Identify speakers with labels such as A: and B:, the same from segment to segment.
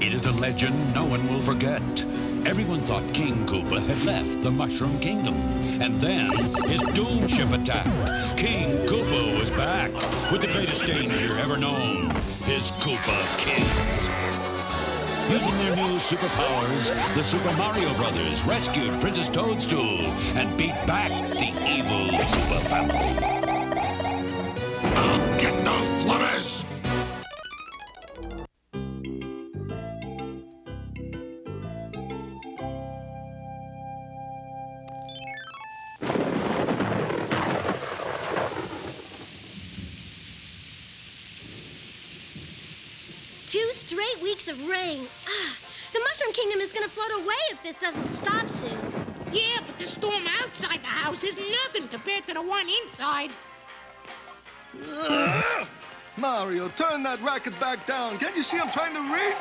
A: It is a legend no one will forget. Everyone thought King Koopa had left the Mushroom Kingdom. And then his doom ship attacked. King Koopa was back with the greatest danger ever known his Koopa kids. Using their new superpowers, the Super Mario Brothers rescued Princess Toadstool and beat back the evil Koopa family.
B: Two straight weeks of rain. Ah, the Mushroom Kingdom is gonna float away if this doesn't stop soon.
C: Yeah, but the storm outside the house is nothing compared to the one inside.
D: Mario, turn that racket back down. Can't you see I'm trying to read?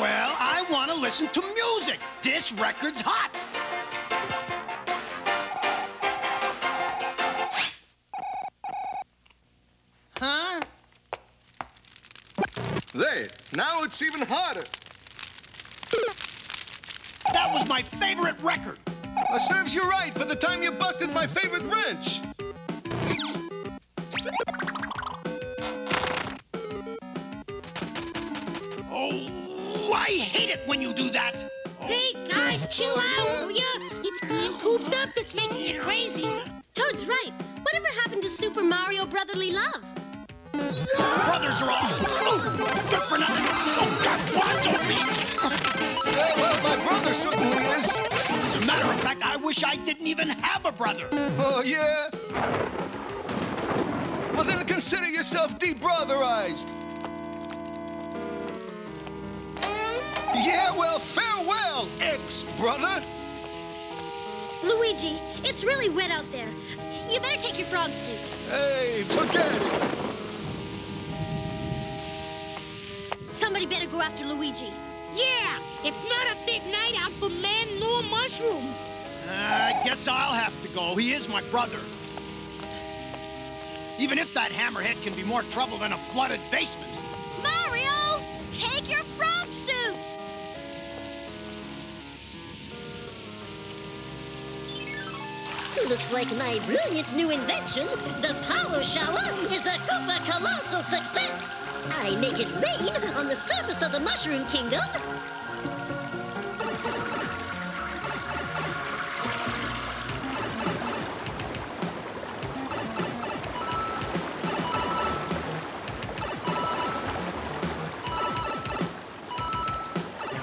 E: Well, I want to listen to music. This record's hot.
D: There, now it's even harder.
E: That was my favorite record.
D: Uh, serves you right for the time you busted my favorite wrench.
E: Oh, I hate it when you do that.
C: Hey, guys, chill out, will ya? It's being cooped up that's making you crazy.
B: Toad's right. Whatever happened to Super Mario Brotherly Love?
E: Brothers are all oh, good for nothing. Oh, God, what's on me?
D: Yeah, well, my brother certainly is.
E: As a matter of fact, I wish I didn't even have a brother.
D: Oh, yeah? Well, then consider yourself debrotherized. Yeah, well, farewell, ex-brother.
B: Luigi, it's really wet out there. You better take your frog suit.
D: Hey, forget it.
B: Somebody better go after Luigi.
C: Yeah, it's not a fit night out for man nor mushroom.
E: Uh, I guess I'll have to go. He is my brother. Even if that hammerhead can be more trouble than a flooded basement.
B: Mario, take your frog suit.
F: Looks like my brilliant new invention, the Power Shower, is a Koopa colossal success. I make it rain on the surface of the Mushroom Kingdom.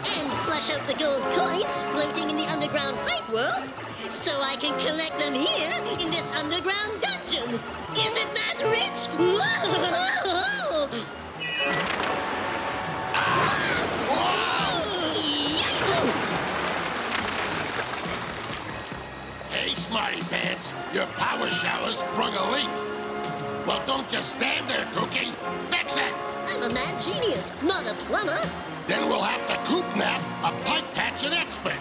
F: And flush out the gold coins floating in the underground pipe world so I can collect them here in this underground dungeon. Isn't that rich? Whoa!
G: Shower sprung a leak. Well, don't just stand there, Kooky. Fix it!
F: I'm a mad genius, not a plumber.
G: Then we'll have to coop nap a pipe patching expert.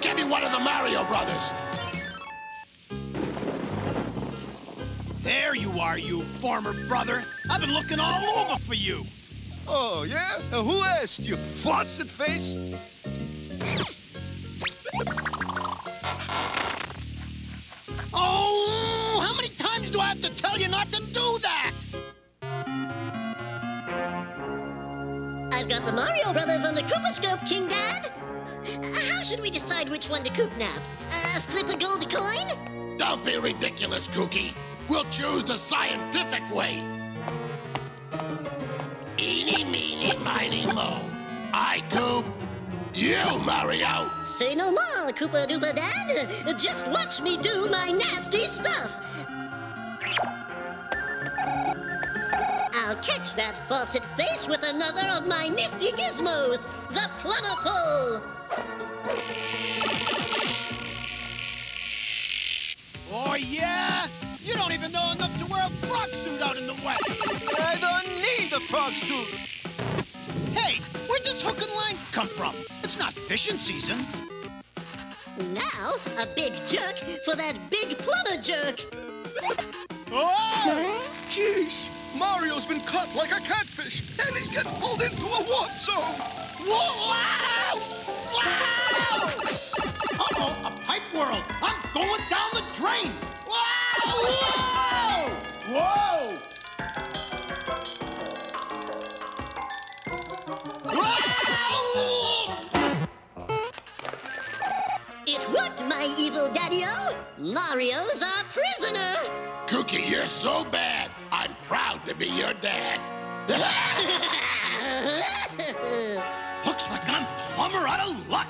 G: Give me one of the Mario brothers.
E: There you are, you former brother. I've been looking all over for you.
D: Oh, yeah? Uh, who asked you, faucet face?
E: To tell you not to do that?
F: I've got the Mario Brothers on the Koopa King Dad. Uh, how should we decide which one to coop nap? Uh, flip a gold coin?
G: Don't be ridiculous, Kooky. We'll choose the scientific way. Eeny, meeny, miny, mo. I coop. You, Mario.
F: Say no more, Koopa Doopa Dad. Just watch me do my nasty stuff. I'll catch that faucet face with another of my nifty gizmos, the plumber pole.
E: Oh, yeah? You don't even know enough to wear a frog suit out in the wet.
D: I don't need a frog suit.
E: Hey, where'd this hook and line come from? It's not fishing season.
F: Now, a big jerk for that big plumber jerk.
E: Oh!
D: Jeez, Mario's been caught like a catfish, and he's getting pulled into a warp zone.
E: Wow! Wow! Uh-oh, a pipe world. I'm going down the drain. Wow! Whoa! Whoa! Wow!
F: It worked, my evil daddy-o! Mario's our prisoner!
G: Kooky, you're so bad. Be your dad.
E: Looks like I'm plumber out of luck.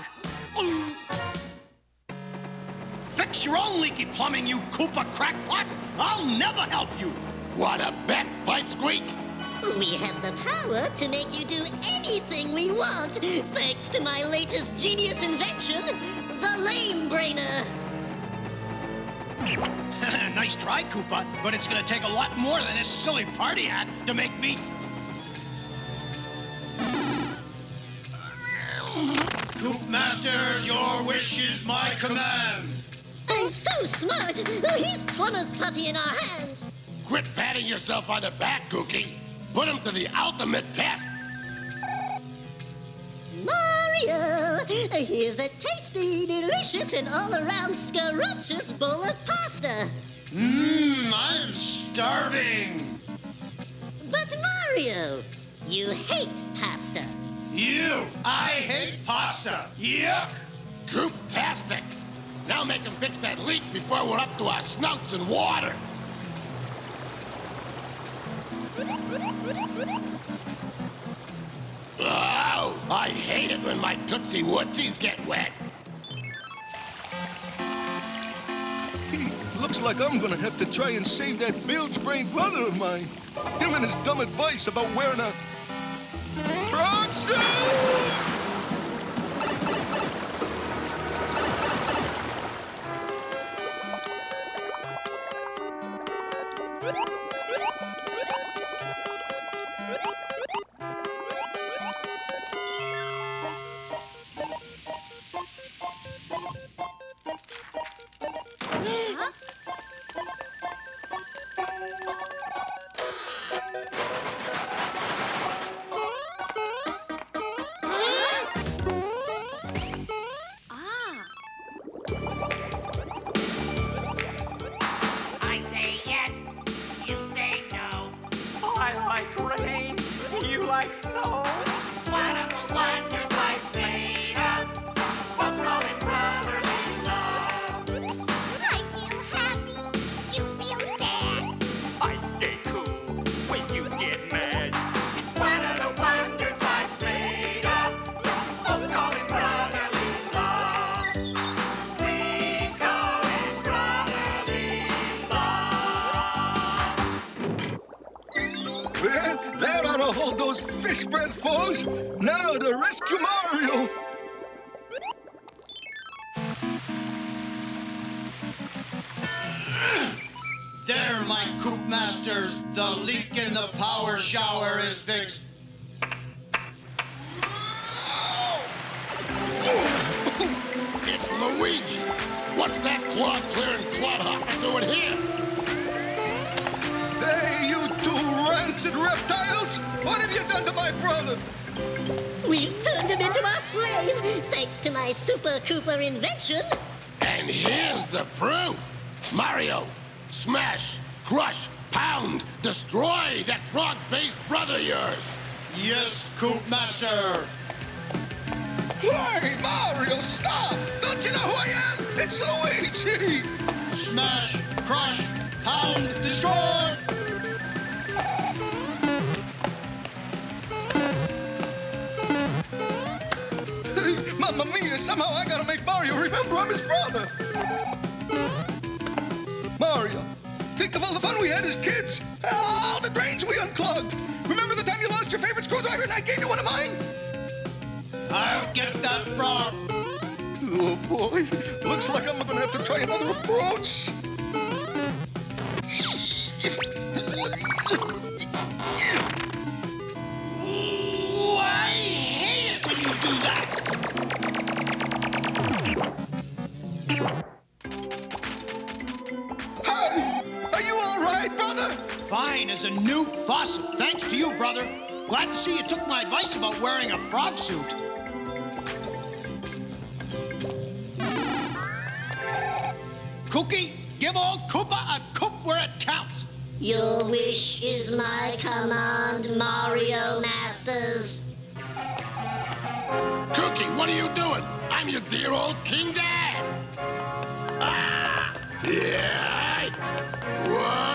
E: Fix your own leaky plumbing, you Koopa crackpot. I'll never help you.
G: What a bet, Pipe Squeak?
F: We have the power to make you do anything we want, thanks to my latest genius invention, the Lame Brainer.
E: nice try, Koopa, but it's gonna take a lot more than this silly party hat to make me. Coop Masters, your wish is my command.
F: I'm so smart! He's Plumber's putty in our hands!
G: Quit patting yourself on the back, Kooky. Put him to the ultimate test.
F: Here's a tasty, delicious, and all-around scrumptious bowl of pasta!
E: Mmm, I'm starving.
F: But Mario, you hate pasta.
E: You, I hate pasta. Yuck.
G: Coop-tastic. Now make him fix that leak before we're up to our snouts in water. I hate it when my Tootsie Wootsies get wet.
D: Hmm, looks like I'm gonna have to try and save that bilge-brained brother of mine. Him and his dumb advice about wearing a... Frog suit! Two rancid reptiles! What have you done to my brother?
F: We've turned him into our slave, thanks to my Super Cooper invention.
G: And here's the proof. Mario, smash, crush, pound, destroy that frog-faced brother of yours.
E: Yes, Coop Master.
D: Hey, Mario, stop! Don't you know who I am? It's Luigi!
E: Smash, crush, pound, destroy.
D: Mia, somehow I gotta make Mario remember I'm his brother. Mario, think of all the fun we had as kids. All the drains we unclogged. Remember the time you lost your favorite screwdriver and I gave you one of mine?
E: I'll get that frog.
D: Oh boy, looks like I'm gonna have to try another approach. Hey, are you all right, brother?
E: Fine as a new faucet, thanks to you, brother. Glad to see you took my advice about wearing a frog suit. Kooky, give old Koopa a coop where it counts.
F: Your wish is my command, Mario Masters.
G: Kooky, what are you doing? I'm your dear old King Dad. Ah! Yeah! Whoa!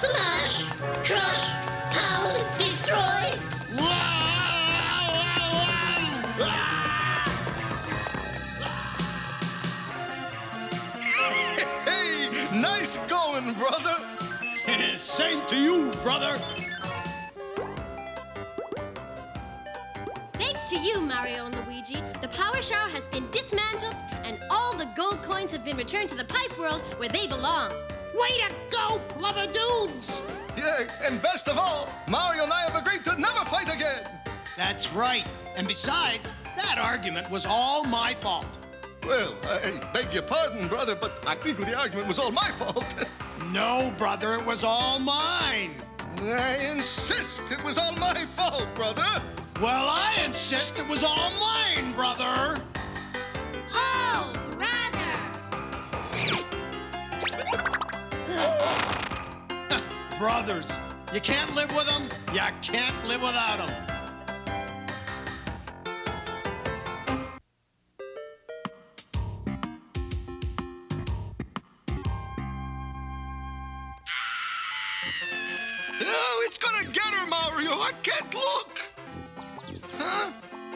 F: Smash, crush, pound, destroy.
G: Whoa! Whoa!
D: Hey, nice going, brother.
E: Same to you, brother.
B: Thanks to you, Mario and Luigi, the Power Shower has been dismantled and all the gold coins have been returned to the Pipe World where they belong.
C: Way to go, Plumber Dudes!
D: Yeah, and best of all, Mario and I have agreed to never fight again.
E: That's right. And besides, that argument was all my fault.
D: Well, I beg your pardon, brother, but I think the argument was all my fault.
E: No, brother, it was all mine.
D: I insist it was all my fault, brother.
E: Well, I insist it was all mine, brother.
B: Oh,
E: Brothers. You can't live with them, you can't live without them.
D: Oh, it's gonna get her, Mario. I can't look. Huh?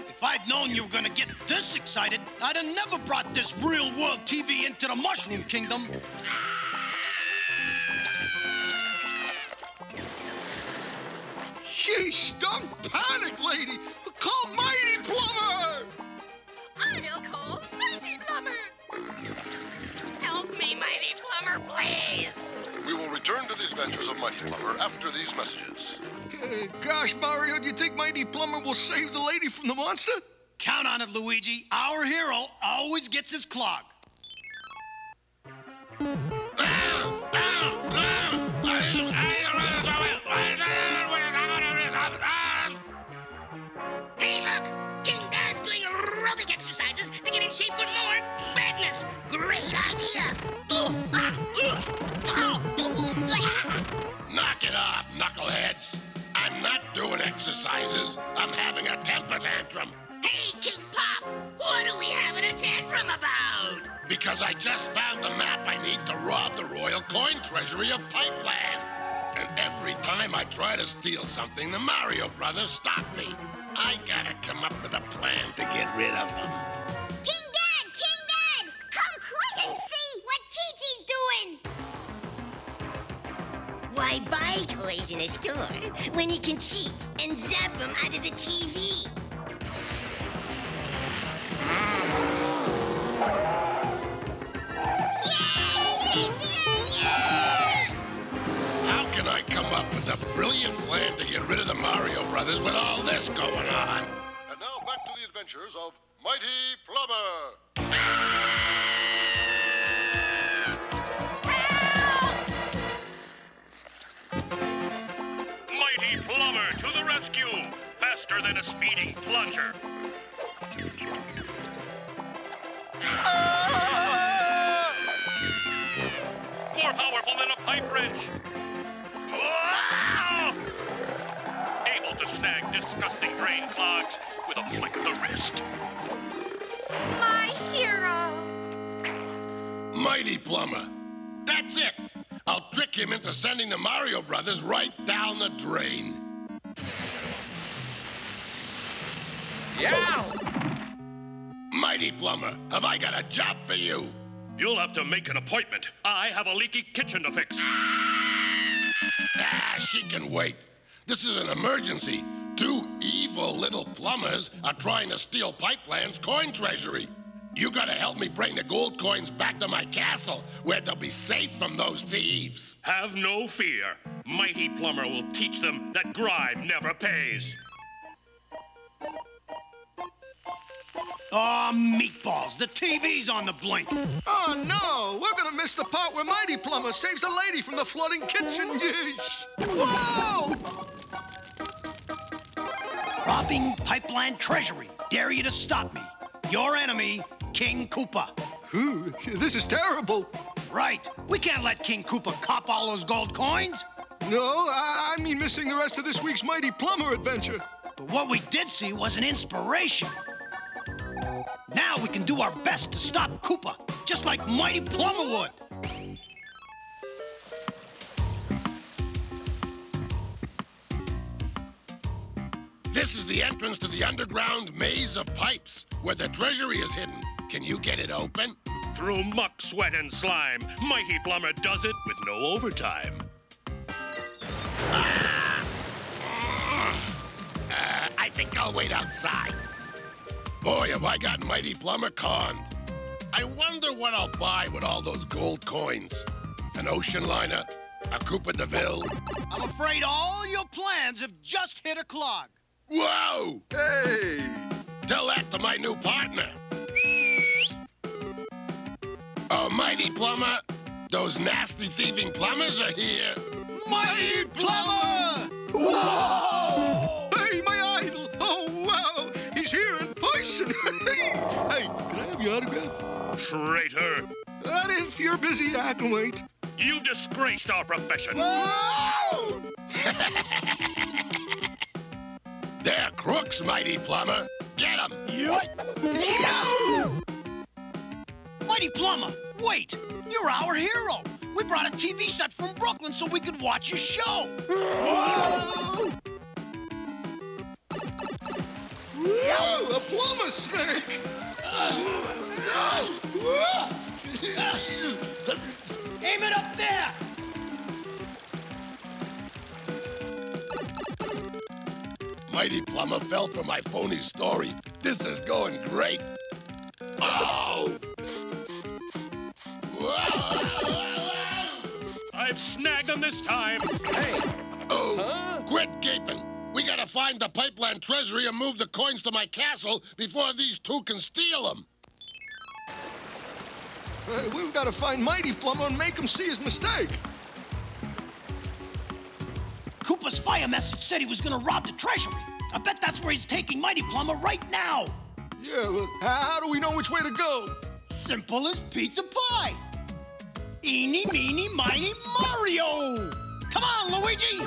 E: If I'd known you were gonna get this excited, I'd have never brought this real world TV into the Mushroom Kingdom.
D: Yeesh, don't panic, lady. Call Mighty Plumber.
H: I will call Mighty Plumber. Help me, Mighty Plumber, please.
I: We will return to the adventures of Mighty Plumber after these messages.
D: Uh, gosh, Mario, do you think Mighty Plumber will save the lady from the monster?
E: Count on it, Luigi. Our hero always gets his clog.
C: Shape for more madness! Great idea! Oh, ah, oh, oh, ah.
G: Knock it off, knuckleheads. I'm not doing exercises. I'm having a temper tantrum.
C: Hey, King Pop! What are we having a tantrum about?
G: Because I just found the map I need to rob the royal coin treasury of Pipeland. And every time I try to steal something, the Mario brothers stop me. I gotta come up with a plan to get rid of them.
F: Toys in a store when you can cheat and zap them out of the TV? Yeah, cheating!
G: How can I come up with a brilliant plan to get rid of the Mario brothers with all this going on?
I: And now back to the adventures of Mighty Plumber.
J: Rescue! Faster than a speeding plunger. Ah! More powerful than a pipe wrench. Ah! Able to snag disgusting drain clogs with a flick of the wrist.
H: My hero.
G: Mighty Plumber. That's it. I'll trick him into sending the Mario brothers right down the drain.
A: Yeah!
G: Mighty Plumber, have I got a job for you?
J: You'll have to make an appointment. I have a leaky kitchen to fix.
G: Ah, she can wait. This is an emergency. Two evil little plumbers are trying to steal Pipeland's coin treasury. You gotta help me bring the gold coins back to my castle, where they'll be safe from those thieves.
J: Have no fear. Mighty Plumber will teach them that grime never pays.
E: Oh, meatballs. The TV's on the blink.
D: Oh, no. We're going to miss the part where Mighty Plumber saves the lady from the flooding kitchen. Yeesh. Whoa!
E: Robbing Pipeland Treasury. Dare you to stop me. Your enemy, King Koopa.
D: Ooh, this is terrible.
E: Right. We can't let King Koopa cop all those gold coins.
D: No, I, I mean missing the rest of this week's Mighty Plumber adventure.
E: But what we did see was an inspiration. Now we can do our best to stop Koopa, just like Mighty Plumber would.
G: This is the entrance to the underground maze of pipes where the treasury is hidden. Can you get it open?
J: Through muck, sweat, and slime, Mighty Plumber does it with no overtime.
G: Uh, I think I'll wait outside. Boy, have I got Mighty Plumber conned. I wonder what I'll buy with all those gold coins. An ocean liner, a Coupe de Ville.
E: I'm afraid all your plans have just hit a clog.
G: Whoa!
D: Hey!
G: Tell that to my new partner. Oh, Mighty Plumber, those nasty thieving plumbers are here.
E: Mighty Plumber!
D: Whoa! Can I have your autograph?
J: Traitor!
D: What if you're busy? I can wait.
J: You disgraced our profession!
D: Whoa!
G: They're crooks, Mighty Plumber. Get them!
E: Mighty Plumber, wait! You're our hero! We brought a TV set from Brooklyn so we could watch your show!
D: Whoa! Whoa! A plumber snake!
E: Aim it up there!
G: Mighty Plumber fell for my phony story. This is going great. Oh!
J: I've snagged him this time.
G: Hey! Oh! Quit gaping! We gotta find the Pipeland treasury and move the coins to my castle before these two can steal them.
D: Hey, we've got to find Mighty Plumber and make him see his mistake.
E: Koopa's fire message said he was gonna rob the treasury. I bet that's where he's taking Mighty Plumber right now.
D: Yeah, but how do we know which way to go?
E: Simple as pizza pie. Eeny, meeny, miny, Mario! Come on, Luigi!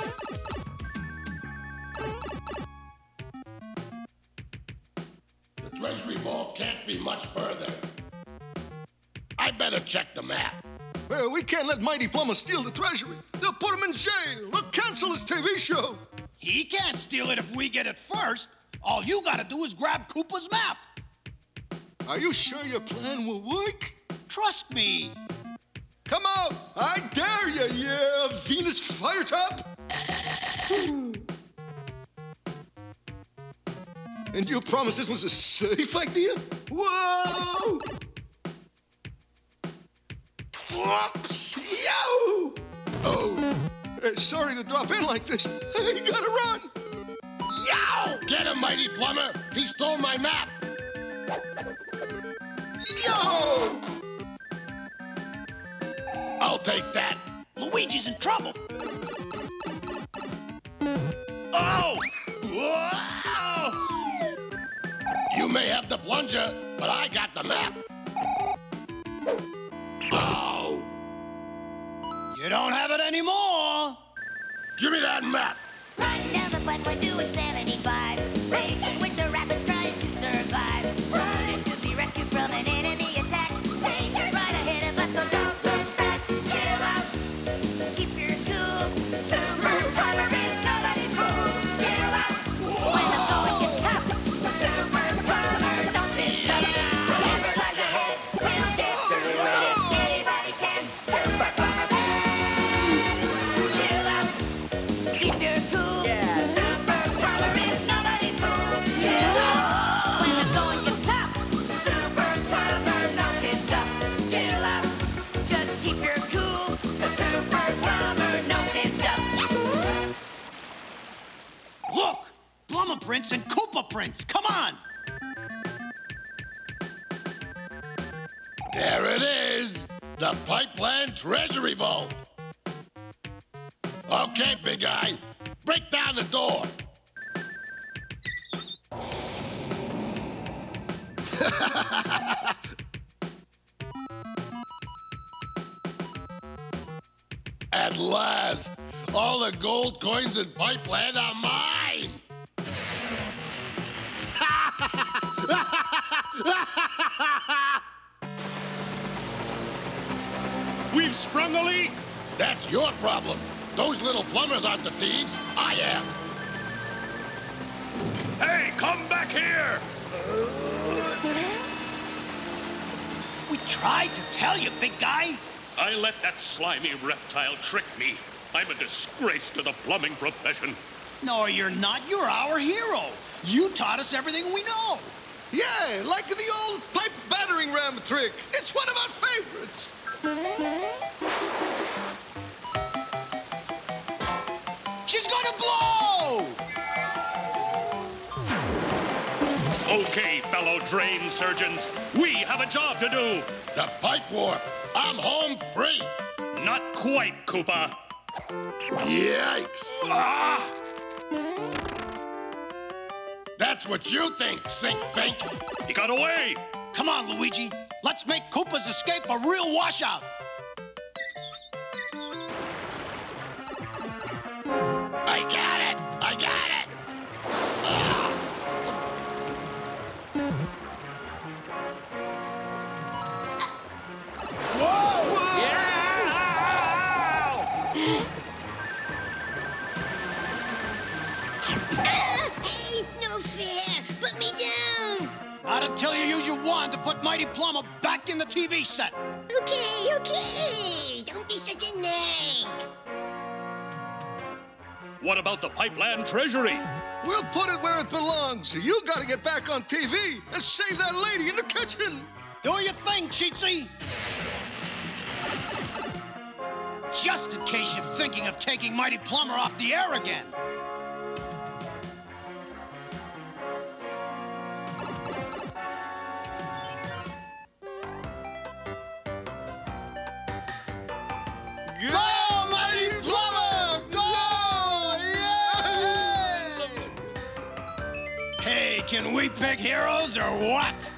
G: Be much further. I better check the map.
D: Well, we can't let Mighty Plumber steal the treasury. They'll put him in jail. They'll cancel his TV show.
E: He can't steal it if we get it first. All you gotta do is grab Koopa's map.
D: Are you sure your plan will work?
E: Trust me.
D: Come on, I dare you, yeah, Venus Fire Trap! and you promise this was a safe idea? Whoa! Yo! Oh, sorry to drop in like this. I gotta run.
G: Yow! Get him, Mighty Plumber! He stole my map!
D: Yo!
G: I'll take that.
E: Luigi's in trouble. Oh!
G: Whoa! You may have the plunger, but I got the map. Oh!
E: You don't have it anymore.
G: Give me that map.
K: Riding down the we're doing 75.
E: Come on!
G: There it is, the Pipeland Treasury Vault. Okay, big guy, break down the door. At last, all the gold coins in Pipeland are mine.
J: Sprung a leak!
G: That's your problem. Those little plumbers aren't the thieves. I am.
J: Hey, come back here!
E: We tried to tell you, big guy.
J: I let that slimy reptile trick me. I'm a disgrace to the plumbing profession.
E: No, you're not. You're our hero. You taught us everything we know.
D: Yeah, like the old pipe battering ram trick. It's one of our favorites.
E: She's gonna blow!
J: Okay, fellow drain surgeons, we have a job to do.
G: The pipe warp. I'm home free.
J: Not quite, Koopa.
G: Yikes.
J: Ah!
G: That's what you think, Sink Fink.
J: He got away.
E: Come on, Luigi. Let's make Koopa's escape a real washout.
G: I got it. I got it.
C: Hey, no fair! Put me down!
E: Not until you use your wand to put Mighty Plumber back in the TV set.
C: Okay, okay! Don't be such a nag!
J: What about the Pipeland Treasury?
D: We'll put it where it belongs. You gotta get back on TV and save that lady in the kitchen.
E: Do your thing, Cheatsy. Just in case you're thinking of taking Mighty Plumber off the air again. Can we pick heroes or what?